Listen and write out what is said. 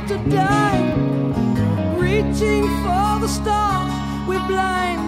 to die. Reaching for the stars, we're blind